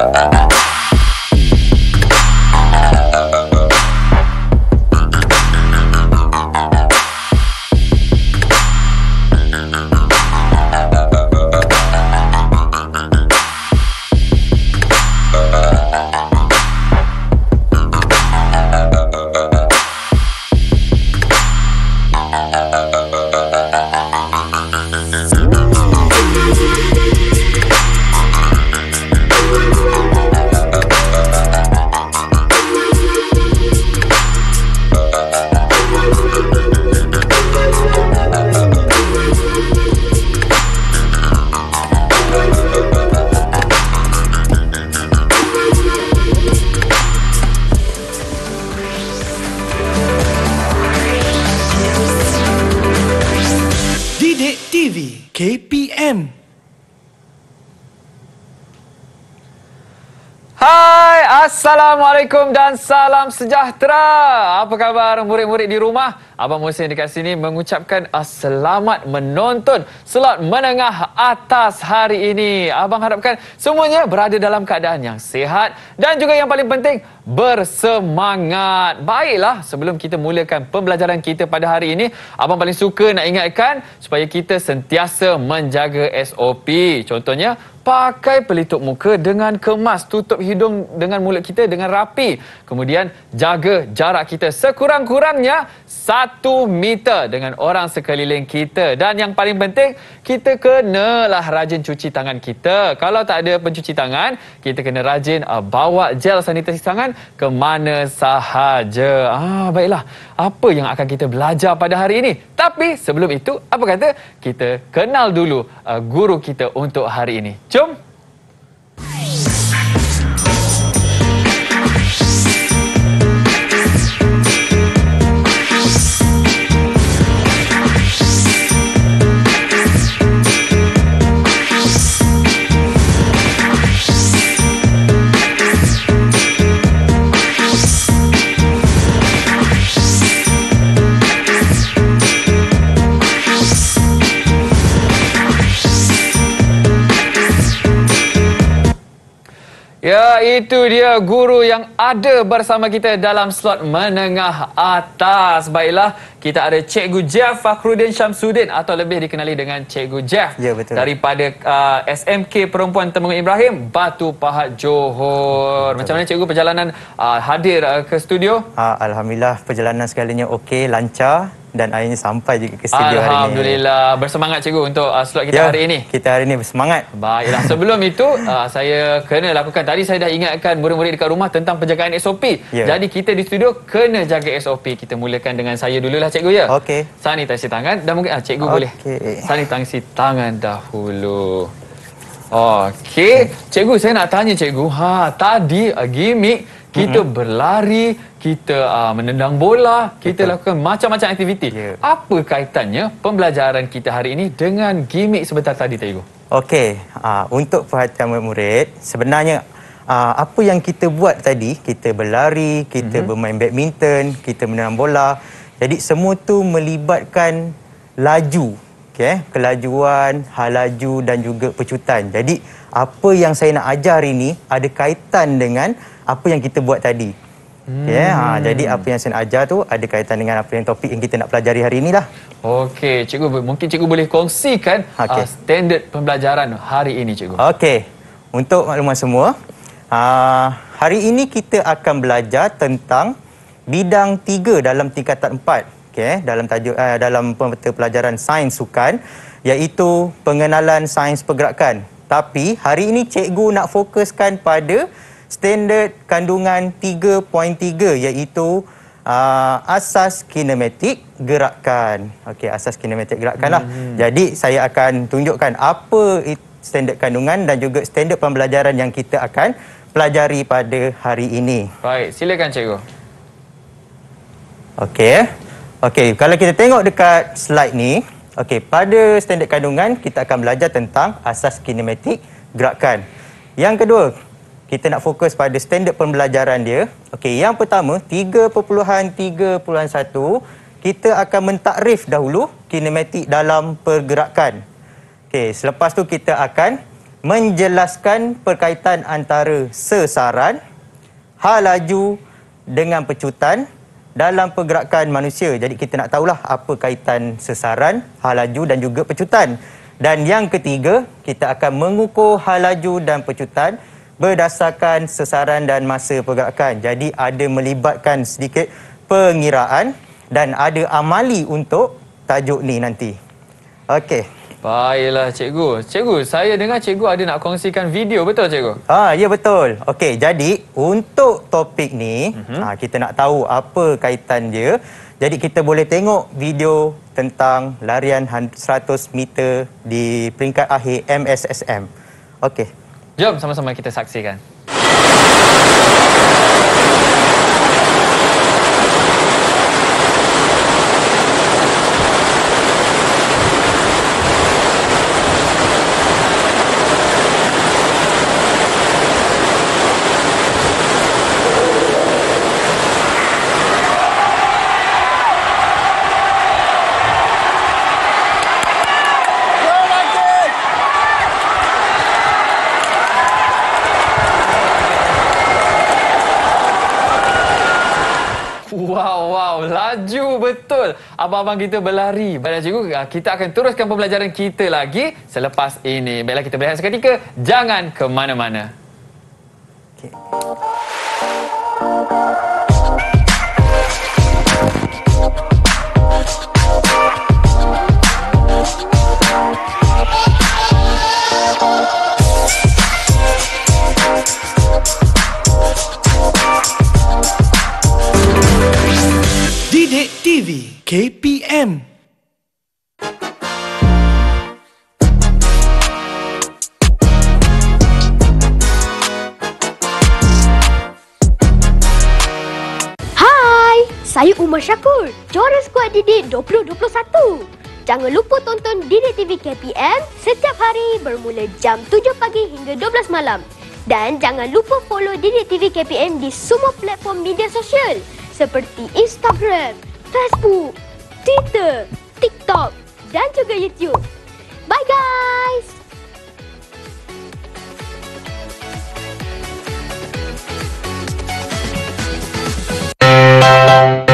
Didik Assalamualaikum dan salam sejahtera. Apa khabar murid-murid di rumah? Abang Muhsin dekat sini mengucapkan uh, selamat menonton slot menengah atas hari ini. Abang harapkan semuanya berada dalam keadaan yang sihat dan juga yang paling penting bersemangat. Baiklah, sebelum kita mulakan pembelajaran kita pada hari ini, abang paling suka nak ingatkan supaya kita sentiasa menjaga SOP. Contohnya, pakai pelitup muka dengan kemas, tutup hidung dengan mulut kita dengan rapi. Kemudian jaga jarak kita sekurang-kurangnya satu meter dengan orang sekeliling kita. Dan yang paling penting, kita kenalah rajin cuci tangan kita. Kalau tak ada pencuci tangan, kita kena rajin uh, bawa gel sanitasi tangan ke mana sahaja. Ah, baiklah, apa yang akan kita belajar pada hari ini? Tapi sebelum itu, apa kata kita kenal dulu uh, guru kita untuk hari ini. Jom! Ya, itu dia guru yang ada bersama kita dalam slot menengah atas. Baiklah, kita ada Cikgu Jeff Fakruddin Syamsuddin atau lebih dikenali dengan Cikgu Jeff. Ya, betul. Daripada uh, SMK Perempuan Temenggung Ibrahim, Batu Pahat Johor. Macam mana Cikgu perjalanan uh, hadir uh, ke studio? Ah, Alhamdulillah perjalanan segalanya okey, lancar dan akhirnya sampai juga ke studio hari ini. Alhamdulillah. Bersemangat Cikgu untuk uh, slot kita Ya, hari ini. Kita hari ini bersemangat. Baiklah, sebelum itu uh, saya kena lakukan tadi saya dah ingatkan murid-murid dekat rumah tentang penjagaan SOP. Ya. Jadi kita di studio kena jaga SOP. Kita mulakan dengan saya dululah cikgu ya. Okey. Sanitasi tangan dan mungkin ah cikgu Okey. boleh. Sanitasi tangan dahulu. Okey, cikgu saya nak tanya cikgu, ha tadi uh, gimmick kita mm-hmm. berlari, kita uh, menendang bola, kita Betul. lakukan macam-macam aktiviti. Ya. Apa kaitannya pembelajaran kita hari ini dengan gimmick sebentar tadi cikgu? Okey, ah, untuk perhatian murid-murid, sebenarnya ah, apa yang kita buat tadi, kita berlari, kita mm-hmm. bermain badminton, kita menendang bola. Jadi semua tu melibatkan laju, okey, kelajuan, hal laju dan juga pecutan. Jadi apa yang saya nak ajar hari ini ada kaitan dengan apa yang kita buat tadi. Okay, ha, jadi apa yang saya ajar tu ada kaitan dengan apa yang topik yang kita nak pelajari hari ini lah. Okey, cikgu mungkin cikgu boleh kongsikan Okey. uh, standard pembelajaran hari ini cikgu. Okey, untuk makluman semua, uh, hari ini kita akan belajar tentang bidang tiga dalam tingkatan empat. Okey, dalam tajuk uh, dalam pemeta pelajaran sains sukan iaitu pengenalan sains pergerakan. Tapi hari ini cikgu nak fokuskan pada standard kandungan 3.3 iaitu uh, asas kinematik gerakan. Okey, asas kinematik gerakan lah. Hmm. Jadi saya akan tunjukkan apa standard kandungan dan juga standard pembelajaran yang kita akan pelajari pada hari ini. Baik, silakan cikgu. Okey. Okey, kalau kita tengok dekat slide ni, okey, pada standard kandungan kita akan belajar tentang asas kinematik gerakan. Yang kedua, kita nak fokus pada standard pembelajaran dia. Okey, yang pertama 3.3.1 kita akan mentakrif dahulu kinematik dalam pergerakan. Okey, selepas tu kita akan menjelaskan perkaitan antara sesaran, hal laju dengan pecutan dalam pergerakan manusia. Jadi kita nak tahulah apa kaitan sesaran, hal laju dan juga pecutan. Dan yang ketiga, kita akan mengukur hal laju dan pecutan berdasarkan sesaran dan masa pergerakan. Jadi ada melibatkan sedikit pengiraan dan ada amali untuk tajuk ni nanti. Okey. Baiklah cikgu. Cikgu, saya dengar cikgu ada nak kongsikan video betul cikgu? Ha, ya betul. Okey, jadi untuk topik ni, uh-huh. ha, kita nak tahu apa kaitan dia. Jadi kita boleh tengok video tentang larian 100 meter di peringkat akhir MSSM. Okey. Jom sama-sama kita saksikan. Betul. Abang-abang kita berlari. Baiklah cikgu, ah, kita akan teruskan pembelajaran kita lagi selepas ini. Baiklah kita berehat seketika. Jangan ke mana-mana. Okay. KPM Hai, saya Umar Syakur, juara skuad Didik 2021. Jangan lupa tonton Didik TV KPM setiap hari bermula jam 7 pagi hingga 12 malam. Dan jangan lupa follow Didik TV KPM di semua platform media sosial seperti Instagram, Facebook, Twitter, TikTok dan juga YouTube. Bye guys! Didik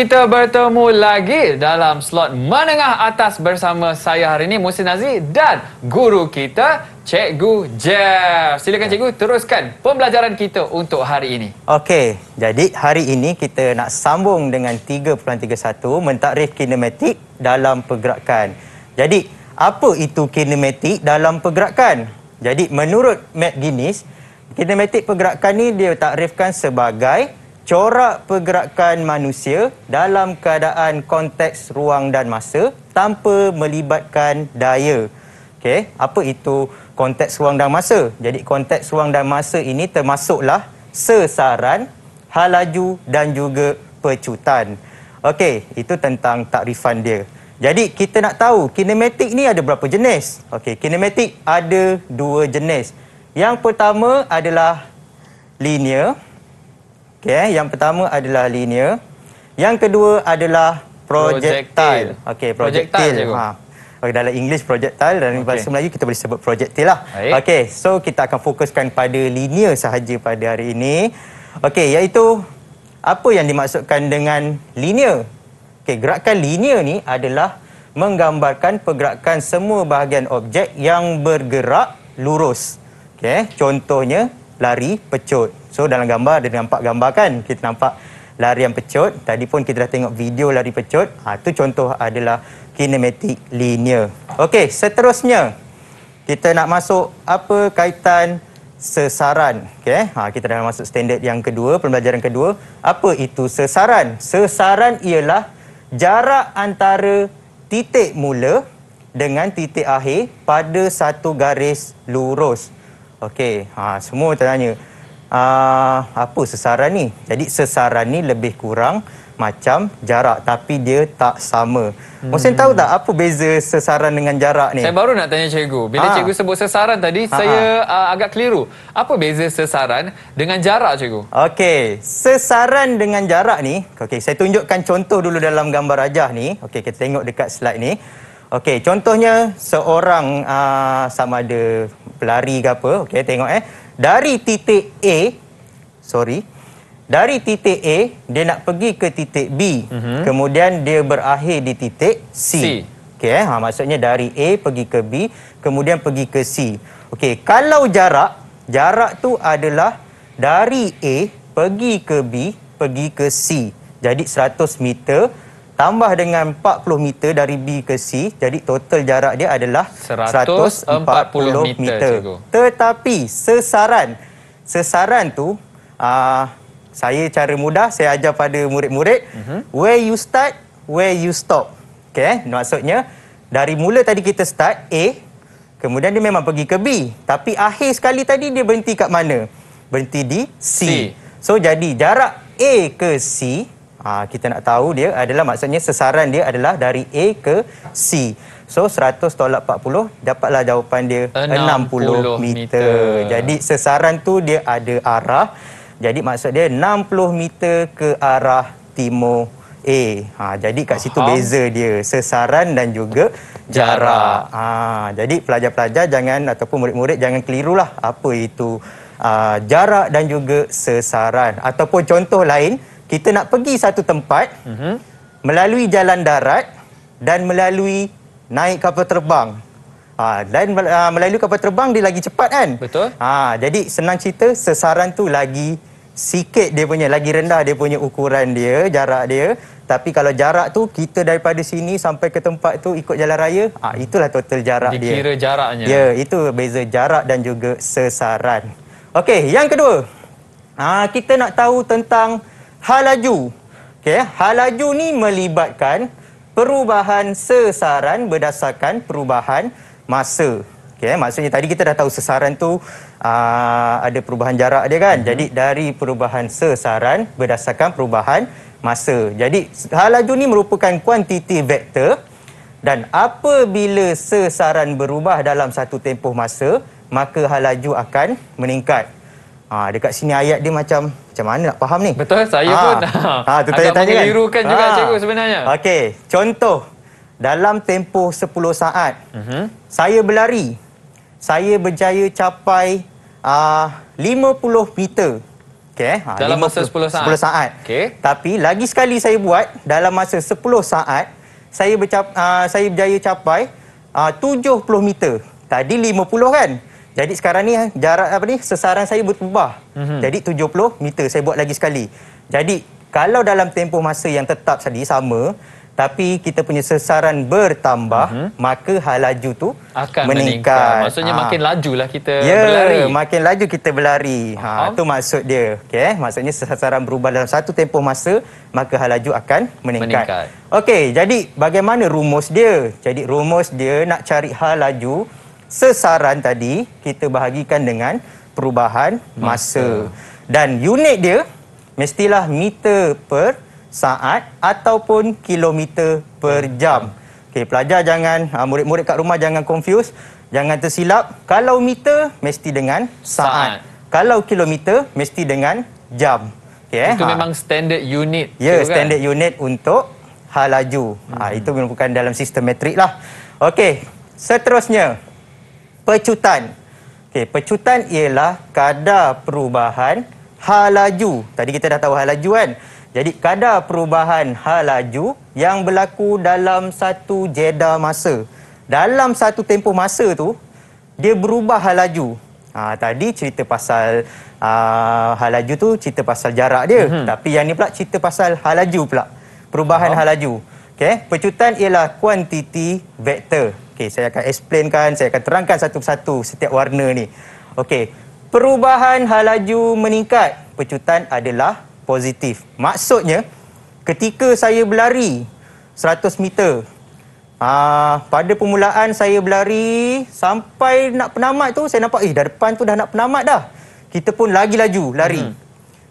kita bertemu lagi dalam slot menengah atas bersama saya hari ini Musin Nazri dan guru kita Cikgu Jeff. Silakan cikgu teruskan pembelajaran kita untuk hari ini. Okey, jadi hari ini kita nak sambung dengan 3.31 mentakrif kinematik dalam pergerakan. Jadi, apa itu kinematik dalam pergerakan. Jadi menurut McGuinness, kinematik pergerakan ni dia takrifkan sebagai corak pergerakan manusia dalam keadaan konteks ruang dan masa tanpa melibatkan daya. Okey, apa itu konteks ruang dan masa? Jadi konteks ruang dan masa ini termasuklah sesaran, halaju dan juga pecutan. Okey, itu tentang takrifan dia. Jadi kita nak tahu kinematik ni ada berapa jenis? Okey, kinematik ada dua jenis. Yang pertama adalah linear. Okey, yang pertama adalah linear. Yang kedua adalah projectile. Okey, projectile. Ha. Okay, dalam English projectile dan okay. bahasa Melayu kita boleh sebut projectile lah. Okey, so kita akan fokuskan pada linear sahaja pada hari ini. Okey, iaitu apa yang dimaksudkan dengan linear? Okey, gerakan linear ni adalah menggambarkan pergerakan semua bahagian objek yang bergerak lurus. Okey, contohnya lari pecut. So dalam gambar ada nampak gambar kan? Kita nampak larian pecut. Tadi pun kita dah tengok video lari pecut. Ha, tu contoh adalah kinematik linear. Okey, seterusnya kita nak masuk apa kaitan sesaran. Okey, ha, kita dah masuk standard yang kedua, pembelajaran kedua. Apa itu sesaran? Sesaran ialah jarak antara titik mula dengan titik akhir pada satu garis lurus. Okey, ha, semua tanya, uh, apa sesaran ni? Jadi sesaran ni lebih kurang macam jarak tapi dia tak sama. Hmm. Mohsin tahu tak apa beza sesaran dengan jarak ni? Saya baru nak tanya cikgu. Bila Ha. cikgu sebut sesaran tadi, Ha, saya uh, agak keliru. Apa beza sesaran dengan jarak cikgu? Okey, sesaran dengan jarak ni, okey saya tunjukkan contoh dulu dalam gambar rajah ni. Okey, kita tengok dekat slide ni. Okey, contohnya seorang uh, sama ada pelari ke apa, okey tengok eh. Dari titik A, sorry, dari titik A dia nak pergi ke titik B. Uh-huh. Kemudian dia berakhir di titik C. C. Okey, eh? ha, maksudnya dari A pergi ke B, kemudian pergi ke C. Okey, kalau jarak, jarak tu adalah dari A pergi ke B, pergi ke C. Jadi 100 meter tambah dengan 40 meter dari B ke C, jadi total jarak dia adalah 140 meter, cikgu. Tetapi sesaran, sesaran tu uh, saya cara mudah saya ajar pada murid-murid uh-huh. where you start, where you stop. Okey, maksudnya dari mula tadi kita start A, kemudian dia memang pergi ke B, tapi akhir sekali tadi dia berhenti kat mana? Berhenti di C. C. So jadi jarak A ke C, ha, kita nak tahu dia adalah maksudnya sesaran dia adalah dari A ke C. So 100 tolak 40 dapatlah jawapan dia 60 60 meter. meter. Jadi sesaran tu dia ada arah. Jadi maksud dia 60 meter ke arah timur A. Ha, jadi kat situ Faham. beza dia sesaran dan juga jarak. Ha, jadi pelajar-pelajar jangan ataupun murid-murid jangan kelirulah apa itu uh, jarak dan juga sesaran. Ataupun contoh lain, kita nak pergi satu tempat Mhm. melalui jalan darat dan melalui naik kapal terbang. Ha, dan uh, melalui kapal terbang dia lagi cepat kan? Betul. Ha, jadi senang cerita sesaran tu lagi sikit dia punya lagi rendah dia punya ukuran dia, jarak dia. Tapi kalau jarak tu kita daripada sini sampai ke tempat tu ikut jalan raya, ah itulah total jarak dia. Dikira jaraknya. Ya, itu beza jarak dan juga sesaran. Okey, yang kedua. Ah kita nak tahu tentang halaju. Okey, halaju ni melibatkan perubahan sesaran berdasarkan perubahan masa. Okey, maksudnya tadi kita dah tahu sesaran tu uh, ada perubahan jarak dia kan. Jadi dari perubahan sesaran berdasarkan perubahan masa. Jadi halaju ni merupakan kuantiti vektor dan apabila sesaran berubah dalam satu tempoh masa, maka halaju akan meningkat. Ha, dekat sini ayat dia macam macam mana nak faham ni? Betul, saya Ha. pun Ha, tu agak tanya-tanya kan? mengelirukan juga cikgu sebenarnya. Okey, contoh dalam tempoh 10 saat, Mhm. saya berlari. Saya berjaya capai uh, 50 meter. Okey, ha, Dalam masa 10 saat. 10 saat. Okey. Tapi lagi sekali saya buat dalam masa 10 saat, saya bercap, uh, saya berjaya capai uh, 70 meter. Tadi 50 kan? Jadi sekarang ni eh, jarak apa ni sesaran saya berubah. Mhm. Mm-hmm. Jadi 70 meter saya buat lagi sekali. Jadi kalau dalam tempoh masa yang tetap tadi sama, tapi kita punya sesaran bertambah, maka hal laju tu. Akan meningkat. meningkat. Maksudnya Ah. makin lajulah kita Ya, berlari. makin laju kita berlari. Faham. Ha, tu maksud dia. Okey, maksudnya sasaran berubah dalam satu tempoh masa, maka hal laju akan meningkat. Meningkat. Okey, jadi bagaimana rumus dia? Jadi rumus dia nak cari hal laju sesaran tadi kita bahagikan dengan perubahan masa. Dan unit dia mestilah meter per saat ataupun kilometer per jam. Okey, pelajar jangan ah, murid-murid kat rumah jangan confuse, jangan tersilap. Kalau meter mesti dengan Saat. saat. Kalau kilometer mesti dengan jam. Okey, eh? Itu Ha. memang standard unit. Ya, tu kan? standard unit untuk hal laju. Hmm. Ha, itu merupakan dalam sistem metrik lah. Okey, seterusnya. Pecutan. Okey, pecutan ialah kadar perubahan hal laju. Tadi kita dah tahu hal laju kan? Jadi kadar perubahan hal laju yang berlaku dalam satu jeda masa. Dalam satu tempoh masa tu, dia berubah hal laju. Ha, tadi cerita pasal uh, hal laju tu cerita pasal jarak dia. Mm-hmm. Tapi yang ni pula cerita pasal hal laju pula. Perubahan hal laju. Okey, pecutan ialah kuantiti vektor. Okey, saya akan explainkan, saya akan terangkan satu persatu setiap warna ni. Okey, perubahan hal laju meningkat. Pecutan adalah positif. Maksudnya, ketika saya berlari 100 meter, Ah, pada permulaan saya berlari sampai nak penamat tu saya nampak eh dah depan tu dah nak penamat dah. Kita pun lagi laju lari. Hmm.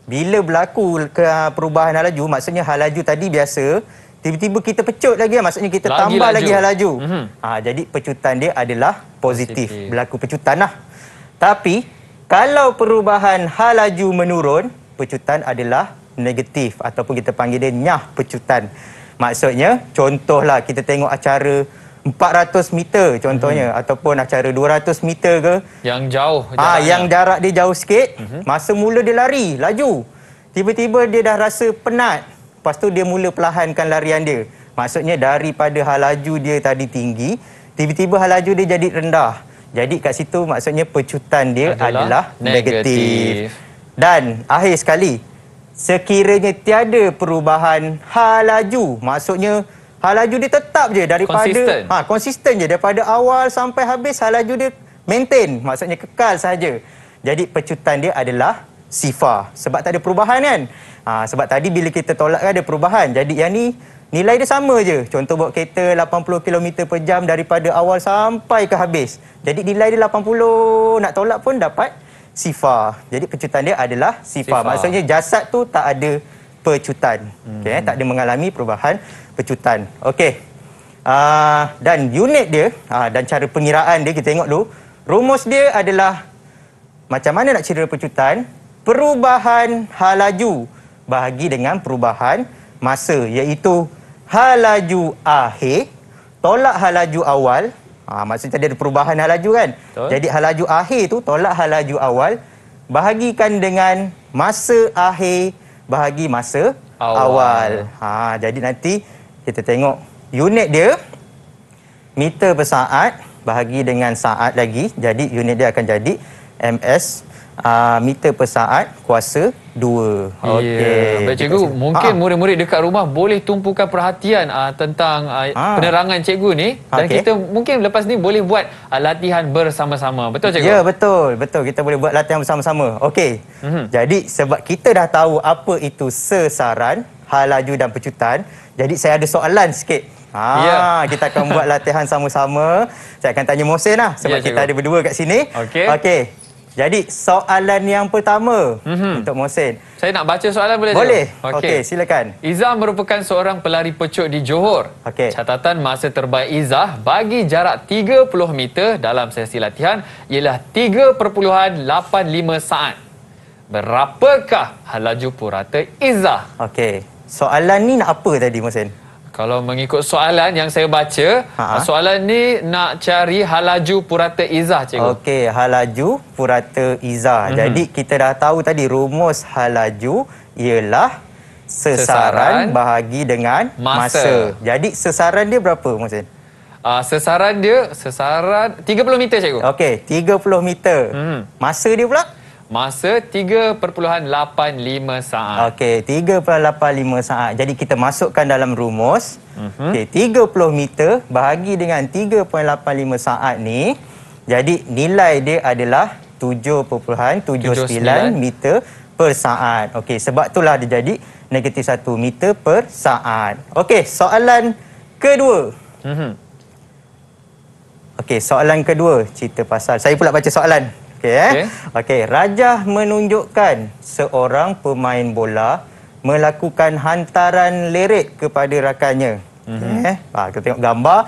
Bila berlaku ke perubahan hal laju maksudnya hal laju tadi biasa tiba-tiba kita pecut lagi maksudnya kita Lagi tambah laju. lagi hal laju. Mhm. Ah jadi pecutan dia adalah positif, Positif. berlaku pecutan lah. Tapi kalau perubahan hal laju menurun, pecutan adalah negatif ataupun kita panggil dia nyah pecutan. Maksudnya, contohlah kita tengok acara 400 meter contohnya hmm. ataupun acara 200 meter ke Yang jauh ah jaraknya. yang jarak dia jauh sikit mm-hmm. masa mula dia lari laju tiba-tiba dia dah rasa penat lepas tu dia mula perlahankan larian dia. Maksudnya daripada hal laju dia tadi tinggi tiba-tiba hal laju dia jadi rendah. Jadi kat situ maksudnya pecutan dia Adalah adalah, negatif. negatif. Dan akhir sekali sekiranya tiada perubahan hal laju maksudnya hal laju dia tetap je daripada Konsisten. ha konsisten je daripada awal sampai habis hal laju dia maintain. Maksudnya kekal saja jadi pecutan dia adalah sifar sebab tak ada perubahan kan ha sebab tadi bila kita tolak kan ada perubahan jadi yang ni nilai dia sama je contoh bawa kereta 80 km per jam daripada awal sampai ke habis jadi nilai dia 80 nak tolak pun dapat sifar. Jadi pecutan dia adalah Sifar. sifar. Maksudnya jasad tu tak ada pecutan. Hmm. Okey, tak ada mengalami perubahan pecutan. Okey. Uh, dan unit dia uh, dan cara pengiraan dia kita tengok dulu. Rumus dia adalah macam mana nak kira pecutan? Perubahan hal laju bahagi dengan perubahan masa iaitu hal laju akhir tolak hal laju awal. Ha, maksudnya tadi ada perubahan hal laju kan? Betul. Jadi hal laju akhir tu tolak hal laju awal bahagikan dengan masa akhir bahagi masa Awal. awal. Ha, jadi nanti kita tengok unit dia meter per saat bahagi dengan saat lagi. Jadi unit dia akan jadi MS uh, meter per saat kuasa 2. Okey. Baik cikgu, mungkin Ah. murid-murid dekat rumah boleh tumpukan perhatian uh, tentang uh, Ah. penerangan cikgu ni dan Okey. kita mungkin lepas ni boleh buat uh, latihan bersama-sama. Betul cikgu? Ya betul, betul. Kita boleh buat latihan bersama-sama. Okey. Mhm. Mm-hmm. Jadi sebab kita dah tahu apa itu sesaran, hal laju dan pecutan, jadi saya ada soalan sikit. Ha, Ya. kita akan buat latihan sama-sama. Saya akan tanya Mohsin lah sebab Ya, kita ada berdua kat sini. Okey. Okey. Jadi soalan yang pertama Mhm. mm-hmm. untuk Mohsin. Saya nak baca soalan boleh Boleh. cikgu? Okey, silakan. Izzah merupakan seorang pelari pecut di Johor. Okey. Catatan masa terbaik Izzah bagi jarak 30 meter dalam sesi latihan ialah 3.85 saat. Berapakah laju purata Izzah? Okey. Soalan ni nak apa tadi Mohsin? Kalau mengikut soalan yang saya baca, Ha-ha. soalan ni nak cari hal laju purata Izzah cikgu. Okey, hal laju purata izah. Mm-hmm. Jadi kita dah tahu tadi rumus hal laju ialah sesaran, Sesaran bahagi dengan masa. masa. Jadi sesaran dia berapa Mohsin? Uh, sesaran dia, sesaran 30 meter cikgu. Okey, 30 meter. Mhm. Masa dia pula? Masa 3.85 saat. Okey, 3.85 saat. Jadi kita masukkan dalam rumus. Uh-huh. Okey, 30 meter bahagi dengan 3.85 saat ni. Jadi nilai dia adalah 7.79 meter per saat. Okey, sebab itulah dia jadi negatif 1 meter per saat. Okey, soalan kedua. Uh-huh. Okey, soalan kedua cerita pasal. Saya pula baca soalan. Okey eh. Okey, okay, Rajah menunjukkan seorang pemain bola melakukan hantaran leret kepada rakannya. Mm-hmm. Okay, eh. ha, kita tengok gambar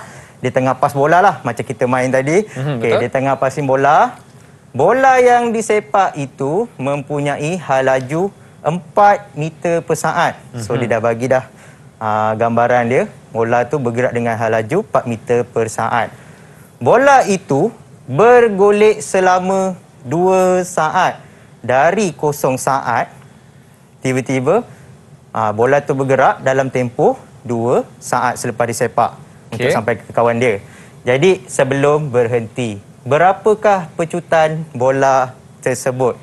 dia tengah pas bola lah macam kita main tadi. Mm-hmm, Okey, dia tengah passing bola. Bola yang disepak itu mempunyai halaju 4 meter per saat. Mm-hmm. So dia dah bagi dah uh, gambaran dia. Bola tu bergerak dengan halaju 4 meter per saat. Bola itu bergolek selama 2 saat dari kosong saat tiba-tiba aa, bola tu bergerak dalam tempoh 2 saat selepas disepak okay. untuk sampai ke kawan dia. Jadi sebelum berhenti, berapakah pecutan bola tersebut?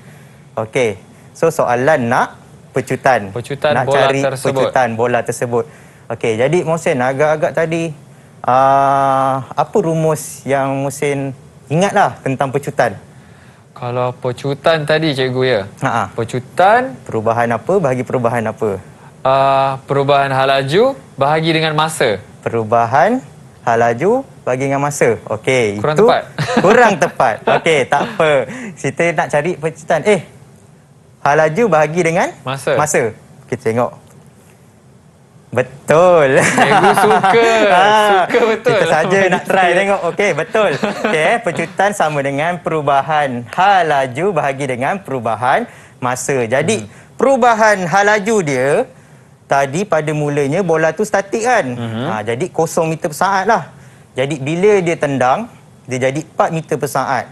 Okey. So soalan nak pecutan. Pecutan nak bola cari tersebut. pecutan bola tersebut. Okey, jadi Mohsin agak-agak tadi aa, apa rumus yang Mohsin Ingatlah tentang pecutan. Kalau pecutan tadi cikgu ya. Ha. Pecutan perubahan apa bahagi perubahan apa? Uh, perubahan halaju bahagi dengan masa. Perubahan halaju bagi dengan masa. Okey, kurang itu tepat. kurang tepat. Okey, tak apa. Kita nak cari pecutan. Eh. Halaju bahagi dengan masa. Masa. Kita tengok. Betul. Cikgu suka. suka betul. Kita saja nak try tengok. Okey, betul. Okey, pecutan sama dengan perubahan hal laju bahagi dengan perubahan masa. Jadi, hmm. perubahan hal laju dia tadi pada mulanya bola tu statik kan. Hmm. Ha, jadi kosong meter per saat lah. Jadi bila dia tendang, dia jadi 4 meter per saat.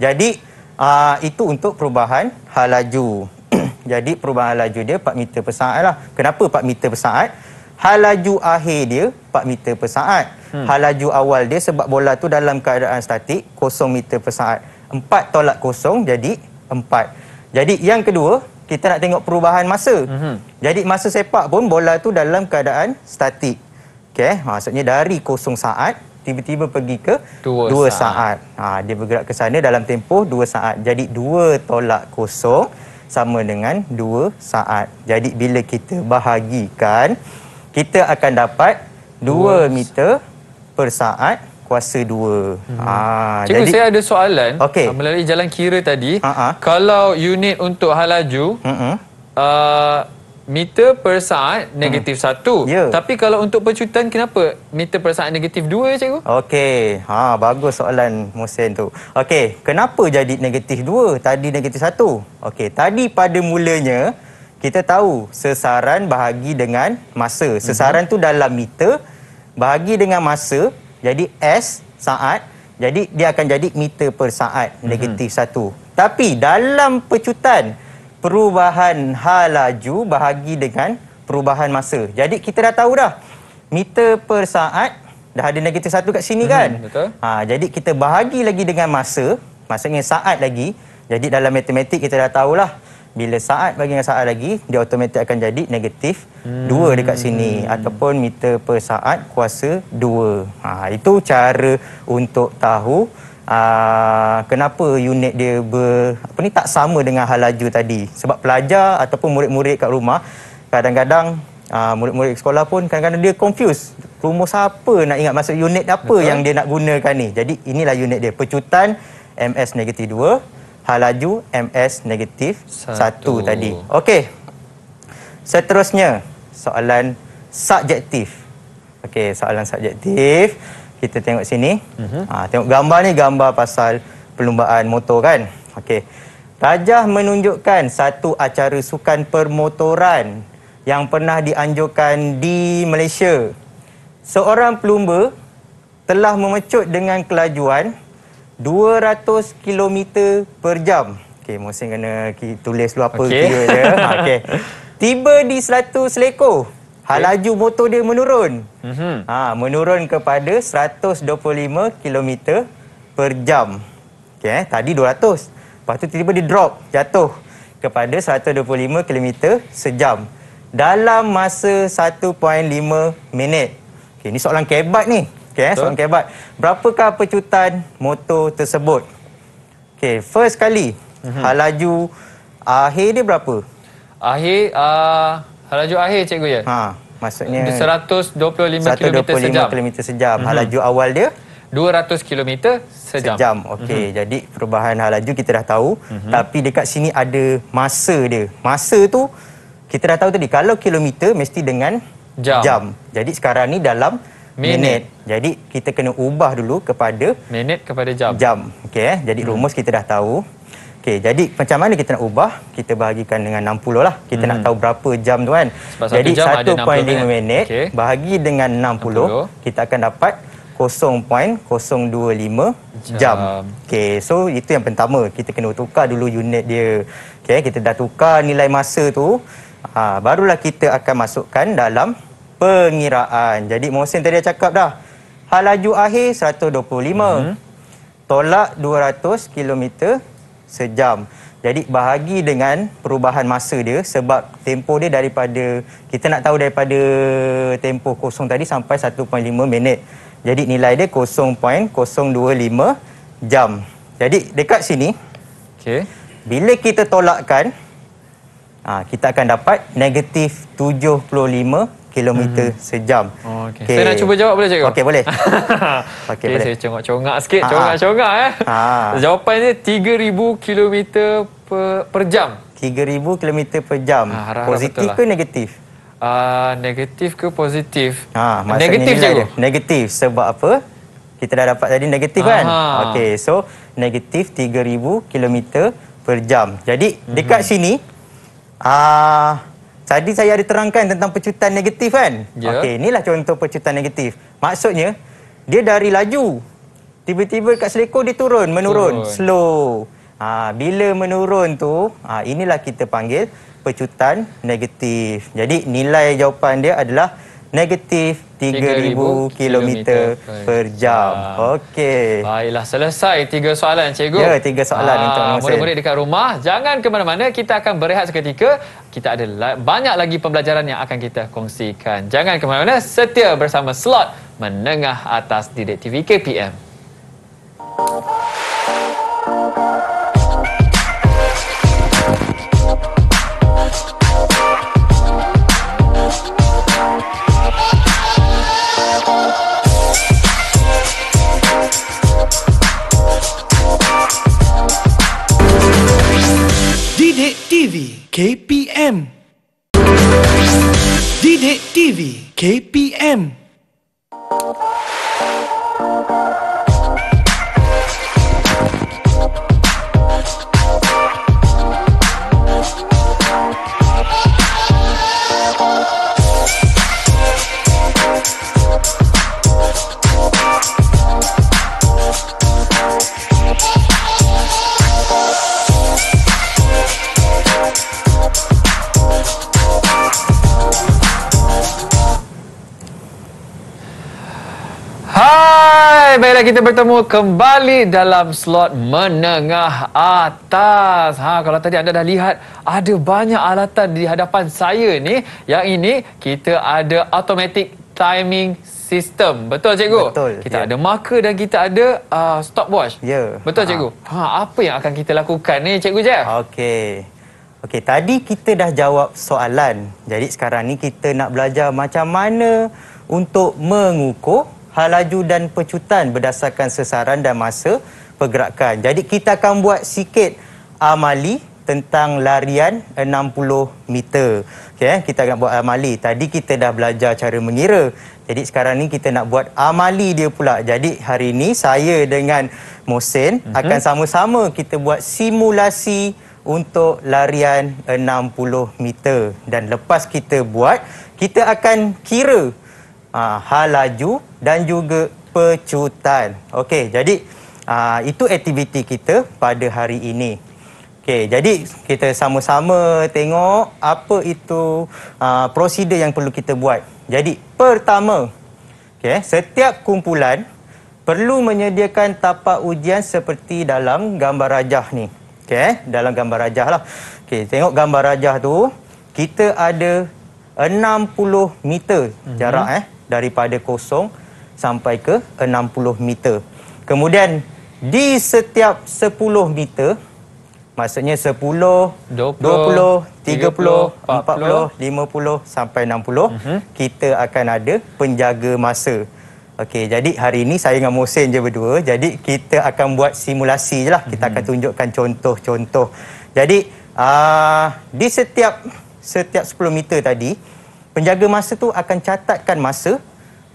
Jadi uh, itu untuk perubahan hal laju. jadi perubahan hal laju dia 4 meter per saat lah. Kenapa 4 meter per saat? Hal laju akhir dia 4 meter per saat. Hmm. Hal laju awal dia sebab bola tu dalam keadaan statik 0 meter per saat. 4 tolak kosong jadi 4. Jadi yang kedua, kita nak tengok perubahan masa. Hmm. Jadi masa sepak pun bola tu dalam keadaan statik. Okey, maksudnya dari kosong saat tiba-tiba pergi ke 2 saat. saat. Ha, dia bergerak ke sana dalam tempoh 2 saat. Jadi 2 tolak kosong sama dengan 2 saat. Jadi bila kita bahagikan kita akan dapat 2 meter per saat kuasa 2. Hmm. Ha, Cikgu, jadi, saya ada soalan okay. melalui jalan kira tadi. Uh-huh. Kalau unit untuk halaju, uh-huh. uh, meter per saat negatif hmm. 1. Yeah. Tapi kalau untuk pecutan, kenapa meter per saat negatif 2, Cikgu? Okey, ha, bagus soalan Mohsen tu. Okey, kenapa jadi negatif 2? Tadi negatif 1. Okey, tadi pada mulanya, kita tahu sesaran bahagi dengan masa. Sesaran mm-hmm. tu dalam meter bahagi dengan masa jadi S saat. Jadi dia akan jadi meter per saat mm-hmm. negatif satu. Tapi dalam pecutan perubahan hal laju bahagi dengan perubahan masa. Jadi kita dah tahu dah meter per saat dah ada negatif satu kat sini mm-hmm. kan. Betul. Ha, jadi kita bahagi lagi dengan masa. Maksudnya saat lagi. Jadi dalam matematik kita dah tahulah bila saat bagi dengan saat lagi dia automatik akan jadi negatif hmm. 2 dekat sini. Ataupun meter per saat kuasa 2 ha, itu cara untuk tahu aa, kenapa unit dia ber, apa ni tak sama dengan hal laju tadi. Sebab pelajar ataupun murid-murid kat rumah kadang-kadang aa, murid-murid sekolah pun kadang-kadang dia confuse rumus apa nak ingat maksud unit apa Betul. yang dia nak gunakan ni? Jadi inilah unit dia. Pecutan ms negatif 2 halaju MS negatif 1 tadi. Okey. Seterusnya soalan subjektif. Okey, soalan subjektif. Kita tengok sini. Uh-huh. Ha, tengok gambar ni gambar pasal perlumbaan motor kan. Okey. Rajah menunjukkan satu acara sukan permotoran yang pernah dianjurkan di Malaysia. Seorang pelumba telah memecut dengan kelajuan 200 km per jam. Okey, Mohsin kena tulis dulu apa okay. kira dia. Ha, okay. Tiba di Selatu Seleko. Hal laju motor dia menurun. Mm-hmm. Ha, menurun kepada 125 km per jam. Okey, eh, tadi 200. Lepas tu tiba-tiba dia drop, jatuh kepada 125 km sejam dalam masa 1.5 minit. Okey, ni soalan kebat ni. Okey, eh, soalan kebat. Berapakah pecutan motor tersebut? Okey, first kali mm-hmm. laju akhir dia berapa? Akhir uh, laju akhir cikgu ya. Ha, maksudnya 125 km 125 sejam. km sejam. Mhm. Laju awal dia 200 km sejam. sejam. Okey, mm-hmm. jadi perubahan hal laju kita dah tahu, mm-hmm. tapi dekat sini ada masa dia. Masa tu kita dah tahu tadi kalau kilometer mesti dengan Jam. jam. Jadi sekarang ni dalam Minit. minit. Jadi kita kena ubah dulu kepada Minit kepada jam. jam. Okey eh. Jadi Hmm. rumus kita dah tahu. Okey, jadi macam mana kita nak ubah? Kita bahagikan dengan 60 lah. Kita nak tahu berapa jam tu kan. Hmm. Sebab jadi jam ada 60 1.5 minit. minit Okey. bahagi dengan 60, 60. kita akan dapat 0.025 Jam. jam. Okey, so itu yang pertama. Kita kena tukar dulu unit dia. Okey, kita dah tukar nilai masa tu. Ha, barulah kita akan masukkan dalam pengiraan. Jadi Mohsin tadi dah cakap dah. Hal laju akhir 125. Mm-hmm. Tolak 200 km sejam. Jadi bahagi dengan perubahan masa dia sebab tempoh dia daripada kita nak tahu daripada tempoh kosong tadi sampai 1.5 minit. Jadi nilai dia 0.025 jam. Jadi dekat sini Okey. bila kita tolakkan ha, kita akan dapat negatif 75 km sejam. Mhm. Oh, okey. Saya nak cuba jawab boleh cikgu? Okey, boleh. Okey, Okey, boleh. saya congak-congak sikit. Ha, ha. Congak-congak eh. Ha. Jawapannya 3000 km per, per jam. 3000 km per jam. Ah, harap-harap Positif lah. ke negatif? Uh, negatif ke positif? Ha, negatif cikgu. dia. Negatif sebab apa? Kita dah dapat tadi negatif kan? Aha. Okey, so negatif 3000 km per jam. Jadi Mhm. dekat sini ah tadi saya ada terangkan tentang pecutan negatif kan? Ya. Okey, inilah contoh pecutan negatif. Maksudnya dia dari laju tiba-tiba kat selekor dia turun, menurun, Turun. slow. Ha, bila menurun tu, ha, inilah kita panggil pecutan negatif. Jadi nilai jawapan dia adalah negatif 3000 km per jam. Okey. Baiklah, selesai tiga soalan cikgu. Ya, tiga soalan Ah, untuk Mohsin. Murid-murid dekat rumah, jangan ke mana-mana. Kita akan berehat seketika. Kita ada la- banyak lagi pembelajaran yang akan kita kongsikan. Jangan ke mana-mana. Setia bersama slot menengah atas Didik TV KPM. Didik TV KPM Didik TV KPM Baiklah kita bertemu kembali dalam slot menengah atas. Ha, kalau tadi anda dah lihat ada banyak alatan di hadapan saya ni. Yang ini kita ada automatic timing system. Betul cikgu? Betul, Kita ya. ada marker dan kita ada uh, stopwatch. Ya. Betul Ha. cikgu? Ha, apa yang akan kita lakukan ni cikgu Jeff? Okey. Okey, tadi kita dah jawab soalan. Jadi sekarang ni kita nak belajar macam mana untuk mengukur hal laju dan pecutan berdasarkan sesaran dan masa pergerakan. Jadi kita akan buat sikit amali tentang larian 60 meter. Okey, eh, kita akan buat amali. Tadi kita dah belajar cara mengira. Jadi sekarang ni kita nak buat amali dia pula. Jadi hari ini saya dengan Mohsin mm-hmm. akan sama-sama kita buat simulasi untuk larian 60 meter dan lepas kita buat kita akan kira uh, hal laju dan juga pecutan. Okey, jadi uh, itu aktiviti kita pada hari ini. Okey, jadi kita sama-sama tengok apa itu uh, prosedur yang perlu kita buat. Jadi pertama, okey, setiap kumpulan perlu menyediakan tapak ujian seperti dalam gambar rajah ni. Okey, dalam gambar rajah lah. Okey, tengok gambar rajah tu, kita ada 60 meter jarak eh daripada kosong sampai ke 60 meter. Kemudian di setiap 10 meter maksudnya 10, 20, 30, 40, 50 sampai 60 kita akan ada penjaga masa. Okey, jadi hari ini saya dengan Mohsen je berdua. Jadi kita akan buat simulasi je lah. Kita akan tunjukkan contoh-contoh. Jadi uh, di setiap setiap 10 meter tadi, penjaga masa tu akan catatkan masa